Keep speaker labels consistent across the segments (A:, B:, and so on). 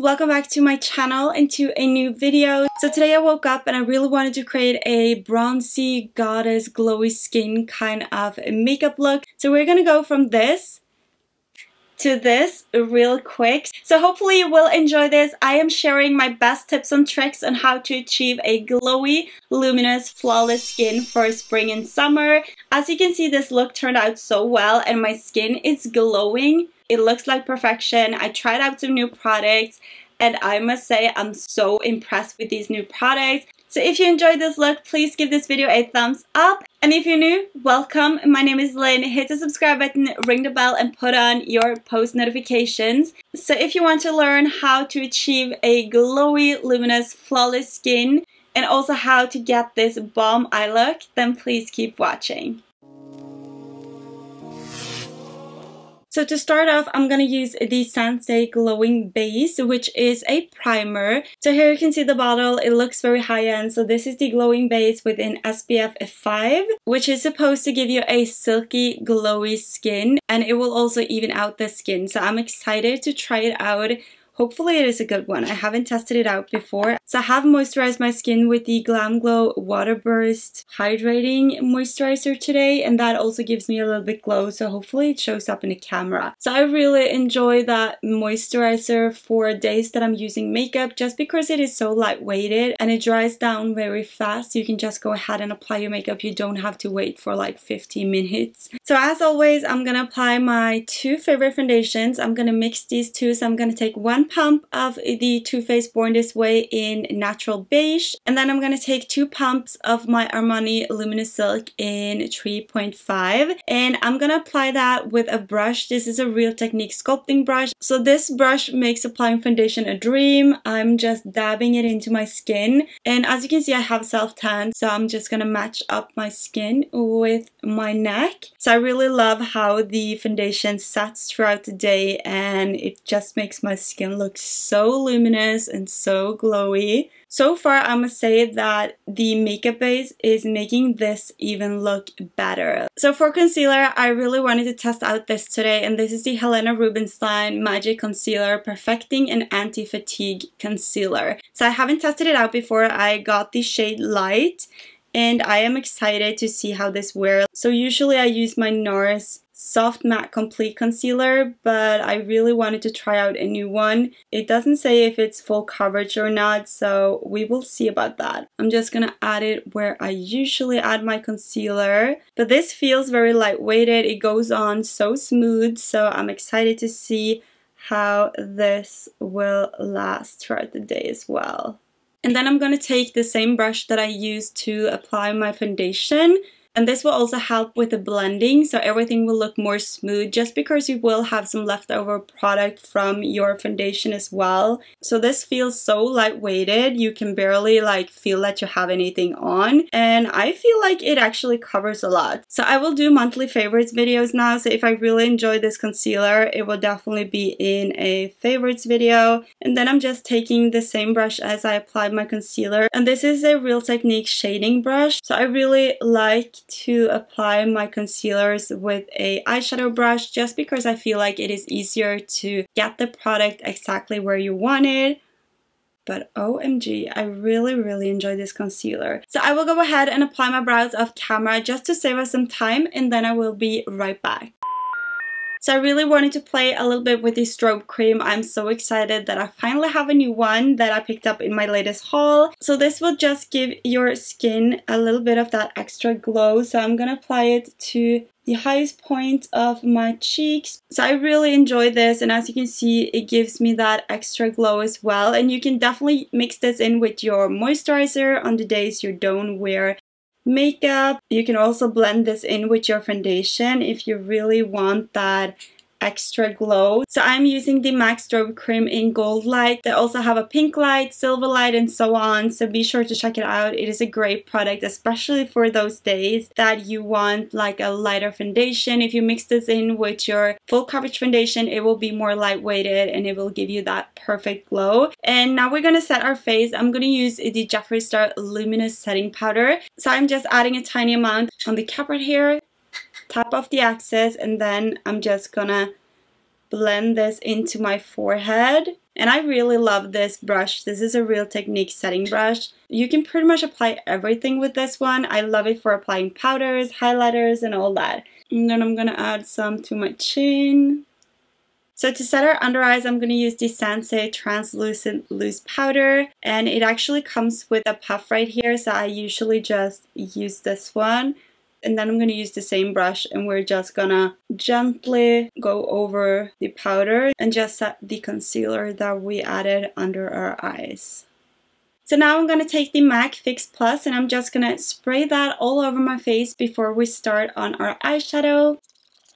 A: welcome back to my channel and to a new video. So today I woke up and I really wanted to create a bronzy goddess glowy skin kind of makeup look. So we're gonna go from this to this real quick. So hopefully you will enjoy this. I am sharing my best tips and tricks on how to achieve a glowy, luminous, flawless skin for spring and summer. As you can see, this look turned out so well and my skin is glowing it looks like perfection. I tried out some new products and I must say I'm so impressed with these new products. So if you enjoyed this look, please give this video a thumbs up. And if you're new, welcome. My name is Linn. Hit the subscribe button, ring the bell, and put on your post notifications. So if you want to learn how to achieve a glowy, luminous, flawless skin, and also how to get this bomb eye look, then please keep watching. So to start off, I'm going to use the Sensai Glowing Base, which is a primer. So here you can see the bottle. It looks very high-end. So this is the glowing base with an SPF 5, which is supposed to give you a silky, glowy skin. And it will also even out the skin. So I'm excited to try it out Hopefully it is a good one. I haven't tested it out before. So I have moisturized my skin with the Glam Glow Water Burst Hydrating Moisturizer today and that also gives me a little bit glow so hopefully it shows up in the camera. So I really enjoy that moisturizer for days that I'm using makeup just because it is so lightweighted and it dries down very fast. You can just go ahead and apply your makeup. You don't have to wait for like 15 minutes. So as always, I'm gonna apply my two favorite foundations. I'm gonna mix these two. So I'm gonna take one pump of the Too Faced Born This Way in Natural Beige. And then I'm going to take two pumps of my Armani Luminous Silk in 3.5. And I'm going to apply that with a brush. This is a Real Technique sculpting brush. So this brush makes applying foundation a dream. I'm just dabbing it into my skin. And as you can see, I have self-tan. So I'm just going to match up my skin with my neck. So I really love how the foundation sets throughout the day and it just makes my skin looks so luminous and so glowy. So far, I must say that the makeup base is making this even look better. So for concealer, I really wanted to test out this today, and this is the Helena Rubinstein Magic Concealer Perfecting an Anti-Fatigue Concealer. So I haven't tested it out before. I got the shade Light, and I am excited to see how this wears. So usually I use my NARS soft matte complete concealer but I really wanted to try out a new one. It doesn't say if it's full coverage or not so we will see about that. I'm just gonna add it where I usually add my concealer but this feels very lightweighted. It goes on so smooth so I'm excited to see how this will last throughout the day as well. And then I'm to take the same brush that I used to apply my foundation and this will also help with the blending so everything will look more smooth just because you will have some leftover product from your foundation as well. So this feels so lightweighted, you can barely like feel that you have anything on. And I feel like it actually covers a lot. So I will do monthly favorites videos now. So if I really enjoy this concealer it will definitely be in a favorites video. And then I'm just taking the same brush as I applied my concealer. And this is a Real Technique shading brush. So I really like to apply my concealers with a eyeshadow brush just because I feel like it is easier to get the product exactly where you want it but OMG, I really, really enjoy this concealer. So I will go ahead and apply my brows off camera just to save us some time and then I will be right back. So I really wanted to play a little bit with this strobe cream. I'm so excited that I finally have a new one that I picked up in my latest haul. So this will just give your skin a little bit of that extra glow. So I'm gonna apply it to the highest point of my cheeks. So I really enjoy this and as you can see it gives me that extra glow as well and you can definitely mix this in with your moisturizer on the days you don't wear makeup. You can also blend this in with your foundation if you really want that extra glow. So I'm using the MAC Strobe Cream in Gold Light. They also have a pink light, silver light, and so on. So be sure to check it out. It is a great product, especially for those days that you want like a lighter foundation. If you mix this in with your full coverage foundation, it will be more lightweighted and it will give you that perfect glow. And now we're gonna set our face. I'm gonna use the Jeffree Star Luminous Setting Powder. So I'm just adding a tiny amount on the cap right here top of the axis and then I'm just gonna blend this into my forehead And I really love this brush. This is a Real Technique setting brush. You can pretty much apply everything with this one. I love it for applying powders, highlighters, and all that. And then I'm to add some to my chin. So to set our under eyes, I'm going to use the Sensai Translucent Loose Powder. And it actually comes with a puff right here, so I usually just use this one. And then I'm going to use the same brush and we're just gonna gently go over the powder and just set the concealer that we added under our eyes. So now I'm going to take the MAC Fix Plus and I'm just going to spray that all over my face before we start on our eyeshadow.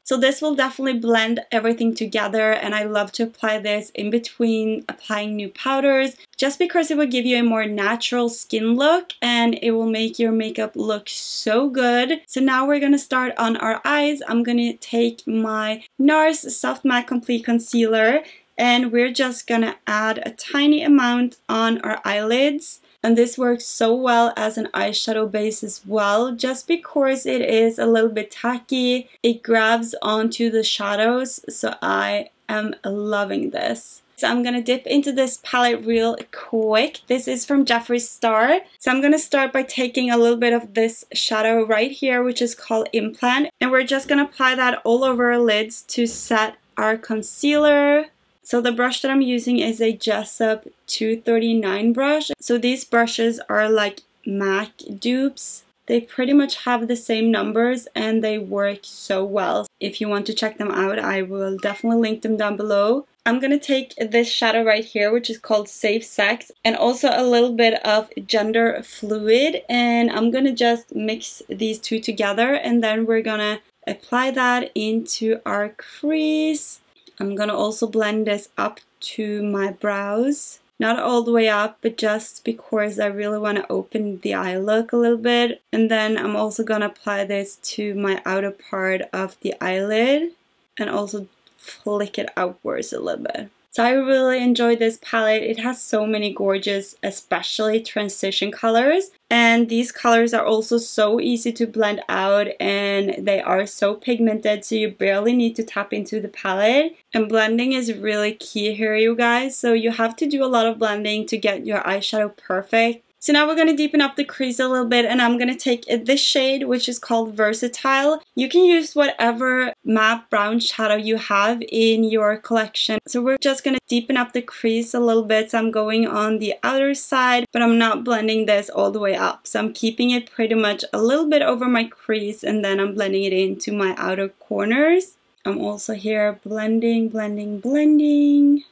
A: So this will definitely blend everything together and I love to apply this in between applying new powders just because it will give you a more natural skin look and it will make your makeup look so good. So now we're to start on our eyes. I'm to take my NARS Soft Matte Complete Concealer and we're just to add a tiny amount on our eyelids and this works so well as an eyeshadow base as well just because it is a little bit tacky it grabs onto the shadows so I am loving this so I'm to dip into this palette real quick. This is from Jeffree Star. So I'm to start by taking a little bit of this shadow right here, which is called Implant. And we're just to apply that all over our lids to set our concealer. So the brush that I'm using is a Jessup 239 brush. So these brushes are like MAC dupes. They pretty much have the same numbers and they work so well. If you want to check them out, I will definitely link them down below. I'm to take this shadow right here, which is called Safe Sex, and also a little bit of Gender Fluid, and I'm to just mix these two together, and then we're to apply that into our crease. I'm gonna also blend this up to my brows. Not all the way up, but just because I really want to open the eye look a little bit. And then I'm also gonna apply this to my outer part of the eyelid and also flick it outwards a little bit. So I really enjoy this palette. It has so many gorgeous, especially transition colors. And these colors are also so easy to blend out and they are so pigmented so you barely need to tap into the palette. And blending is really key here, you guys. So you have to do a lot of blending to get your eyeshadow perfect. So now we're going to deepen up the crease a little bit and I'm going to take this shade which is called Versatile. You can use whatever matte brown shadow you have in your collection. So we're just going to deepen up the crease a little bit. So I'm going on the outer side but I'm not blending this all the way up. So I'm keeping it pretty much a little bit over my crease and then I'm blending it into my outer corners. I'm also here blending, blending, blending.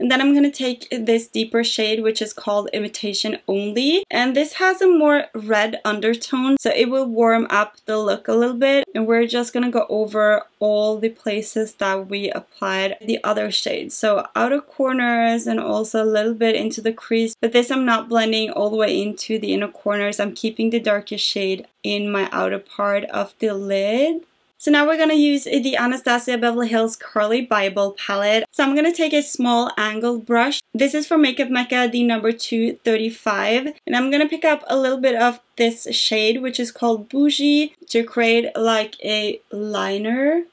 A: And then I'm going to take this deeper shade which is called Invitation Only. And this has a more red undertone so it will warm up the look a little bit. And we're just going to go over all the places that we applied the other shades. So outer corners and also a little bit into the crease. But this I'm not blending all the way into the inner corners. I'm keeping the darkest shade in my outer part of the lid. So now we're going to use the Anastasia Beverly Hills Carli Bybel palette. So I'm going to take a small angled brush. This is for Makeup Mekka, the number 235. And I'm going to pick up a little bit of this shade, which is called Bougie, to create like a liner.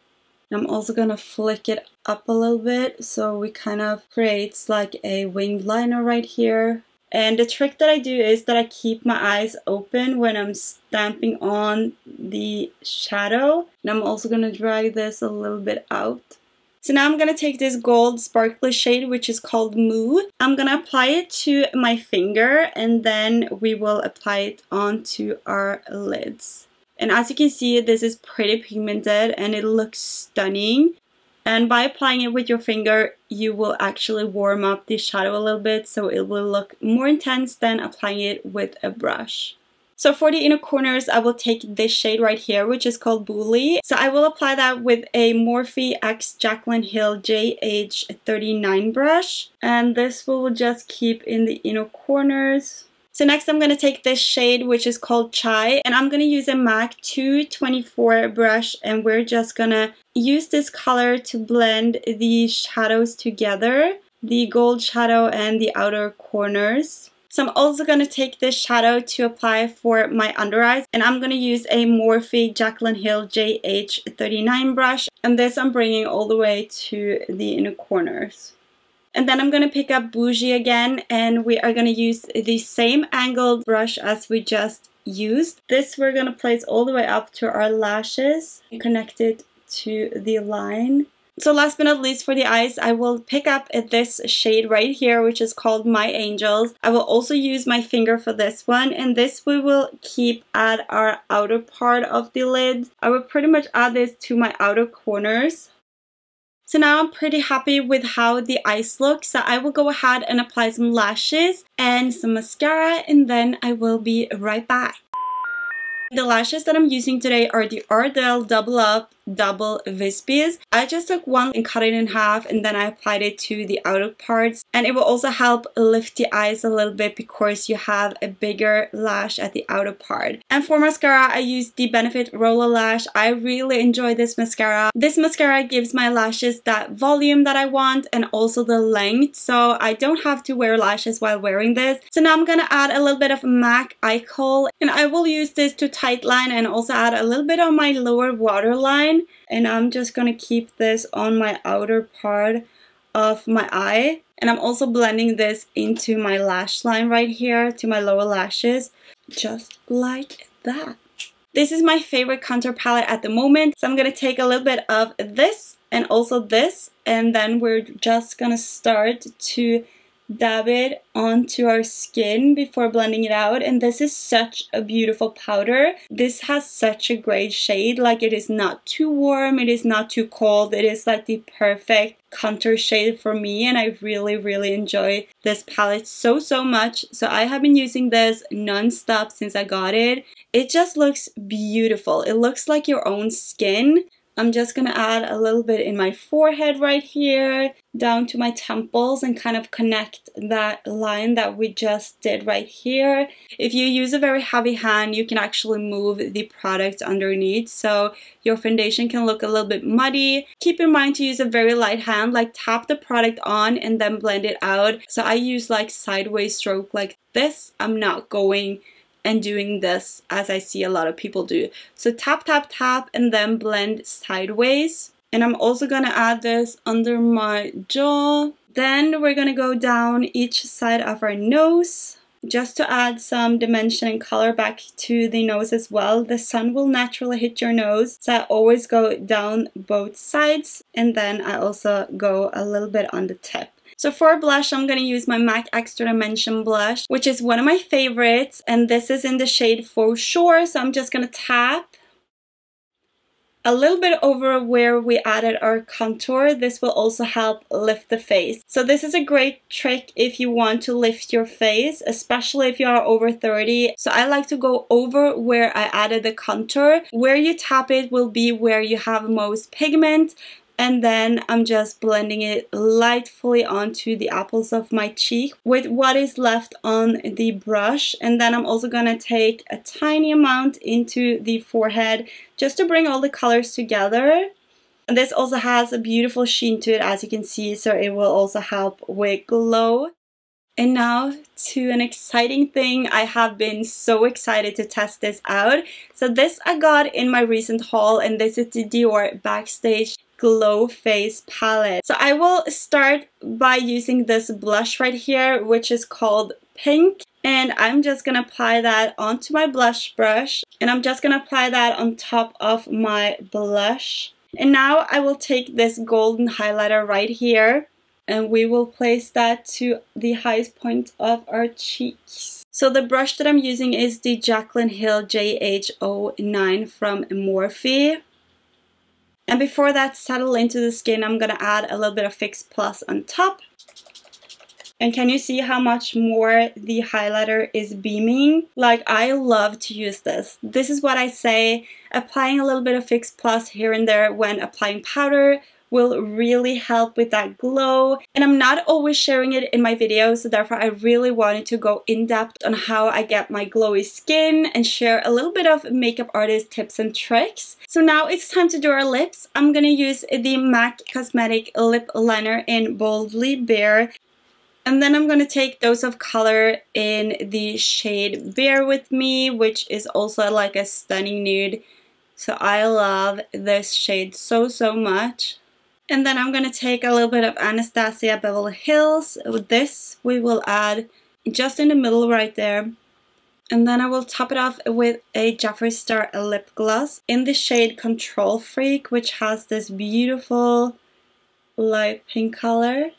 A: I'm also going to flick it up a little bit so we kind of creates like a winged liner right here. And the trick that I do is that I keep my eyes open when I'm stamping on the shadow. And I'm also going to drag this a little bit out. So now I'm going to take this gold sparkly shade which is called Moo. I'm going to apply it to my finger and then we will apply it onto our lids. And as you can see, this is pretty pigmented and it looks stunning. And by applying it with your finger, you will actually warm up the shadow a little bit so it will look more intense than applying it with a brush. So for the inner corners, I will take this shade right here, which is called Bully. So I will apply that with a Morphe X Jaclyn Hill JH39 brush. And this will just keep in the inner corners. So next I'm going to take this shade which is called Chai and I'm going to use a MAC 224 brush and we're just going to use this color to blend the shadows together, the gold shadow and the outer corners. So I'm also going to take this shadow to apply for my under eyes and I'm going to use a Morphe Jaclyn Hill JH39 brush and this I'm bringing all the way to the inner corners. And then I'm going to pick up Bougie again and we are going to use the same angled brush as we just used. This we're going to place all the way up to our lashes and connect it to the line. So last but not least for the eyes, I will pick up this shade right here, which is called My Angels. I will also use my finger for this one, and this we will keep at our outer part of the lid. I will pretty much add this to my outer corners. So now I'm pretty happy with how the eyes look, so I will go ahead and apply some lashes and some mascara, and then I will be right back. The lashes that I'm using today are the Ardell Double Up double wispies. I just took one and cut it in half and then I applied it to the outer parts and it will also help lift the eyes a little bit because you have a bigger lash at the outer part. And for mascara I use the Benefit Roller Lash. I really enjoy this mascara. This mascara gives my lashes that volume that I want and also the length so I don't have to wear lashes while wearing this. So now I'm gonna add a little bit of MAC Eye and I will use this to tight line and also add a little bit on my lower waterline and I'm just gonna keep this on my outer part of my eye and I'm also blending this into my lash line right here to my lower lashes just like that. This is my favorite contour palette at the moment so I'm gonna take a little bit of this and also this and then we're just gonna start to dab it onto our skin before blending it out and this is such a beautiful powder. This has such a great shade like it is not too warm it is not too cold it is like the perfect contour shade for me and I really really enjoy this palette so so much. So I have been using this non-stop since I got it. It just looks beautiful. It looks like your own skin I'm just gonna add a little bit in my forehead right here, down to my temples and kind of connect that line that we just did right here. If you use a very heavy hand, you can actually move the product underneath so your foundation can look a little bit muddy. Keep in mind to use a very light hand, like tap the product on and then blend it out. So I use like sideways stroke like this. I'm not going and doing this as I see a lot of people do. So tap, tap, tap, and then blend sideways. And I'm also to add this under my jaw. Then we're to go down each side of our nose just to add some dimension and color back to the nose as well. The sun will naturally hit your nose, so I always go down both sides and then I also go a little bit on the tip. So for blush, I'm going to use my MAC Extra Dimension blush, which is one of my favorites. And this is in the shade For Sure. So I'm just going to tap a little bit over where we added our contour. This will also help lift the face. So this is a great trick if you want to lift your face, especially if you are over 30. So I like to go over where I added the contour. Where you tap it will be where you have most pigment and then I'm just blending it lightly onto the apples of my cheek with what is left on the brush and then I'm also gonna take a tiny amount into the forehead just to bring all the colors together and this also has a beautiful sheen to it as you can see so it will also help with glow and now to an exciting thing. I have been so excited to test this out. So this I got in my recent haul and this is the Dior Backstage Glow Face Palette. So I will start by using this blush right here, which is called Pink. And I'm just to apply that onto my blush brush. And I'm just to apply that on top of my blush. And now I will take this golden highlighter right here and we will place that to the highest point of our cheeks. So the brush that I'm using is the Jaclyn Hill JH09 from Morphe. And before that settle into the skin, I'm to add a little bit of Fix Plus on top. And can you see how much more the highlighter is beaming? Like, I love to use this. This is what I say, applying a little bit of Fix Plus here and there when applying powder will really help with that glow. And I'm not always sharing it in my videos, so therefore I really wanted to go in depth on how I get my glowy skin and share a little bit of makeup artist tips and tricks. So now it's time to do our lips. I'm gonna use the MAC Cosmetic Lip Liner in Boldly Bare. And then I'm going to take Dose of Color in the shade Bare With Me, which is also like a stunning nude. So I love this shade so, so much. And then I'm going to take a little bit of Anastasia Beverly Hills. With this, we will add just in the middle right there. And then I will top it off with a Jeffree Star lip gloss in the shade Control Freak, which has this beautiful light pink color.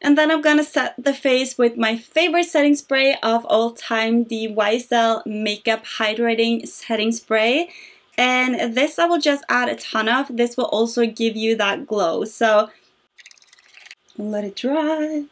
A: And then I'm gonna set the face with my favorite setting spray of all time, the YSL Makeup Hydrating Setting Spray. And this I will just add a ton of. This will also give you that glow. So let it dry.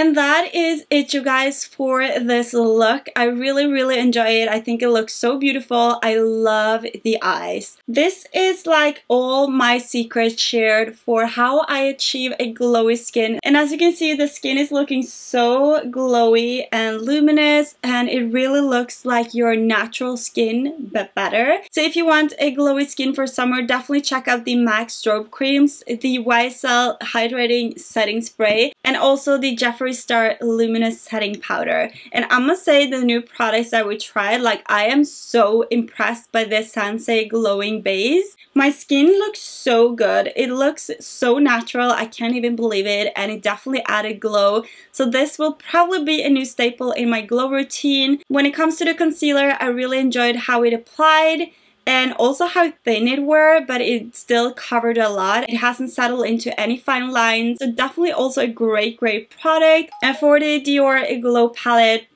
A: And that is it, you guys, for this look. I really, really enjoy it. I think it looks so beautiful. I love the eyes. This is like all my secrets shared for how I achieve a glowy skin. And as you can see, the skin is looking so glowy and luminous and it really looks like your natural skin, but better. So if you want a glowy skin for summer, definitely check out the MAC Strobe Creams, the YSL Hydrating Setting Spray, and also the Jeffree Star Luminous Setting Powder. And I must say the new products that we tried, like I am so impressed by this Sensai glowing base. My skin looks so good. It looks so natural. I can't even believe it. And it definitely added glow. So this will probably be a new staple in my glow routine. When it comes to the concealer, I really enjoyed how it applied and also how thin it were but it still covered a lot. It hasn't settled into any fine lines. So definitely also a great great product. And for the Dior Glow palette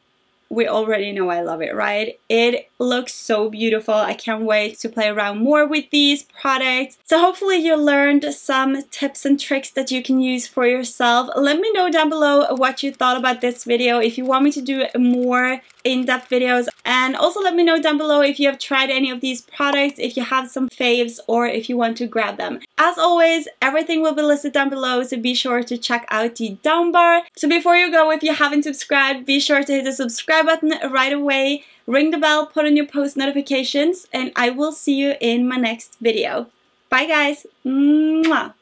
A: we already know I love it, right? It looks so beautiful. I can't wait to play around more with these products. So hopefully you learned some tips and tricks that you can use for yourself. Let me know down below what you thought about this video. If you want me to do more in-depth videos and also let me know down below if you have tried any of these products, if you have some faves or if you want to grab them. As always, everything will be listed down below so be sure to check out the down bar. So before you go, if you haven't subscribed, be sure to hit the subscribe button right away, ring the bell, put on your post notifications and I will see you in my next video. Bye guys! Mwah.